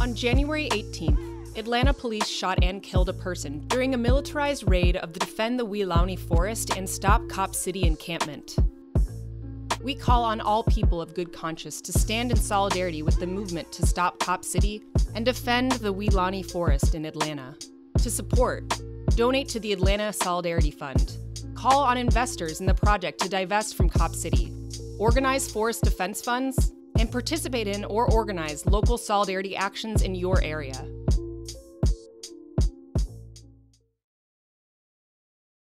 On January 18th, Atlanta police shot and killed a person during a militarized raid of the Defend the Weelaunee Forest and Stop Cop City encampment. We call on all people of good conscience to stand in solidarity with the movement to stop Cop City and defend the Weelaunee Forest in Atlanta. To support, donate to the Atlanta Solidarity Fund. Call on investors in the project to divest from Cop City. Organize forest defense funds and participate in or organize local solidarity actions in your area.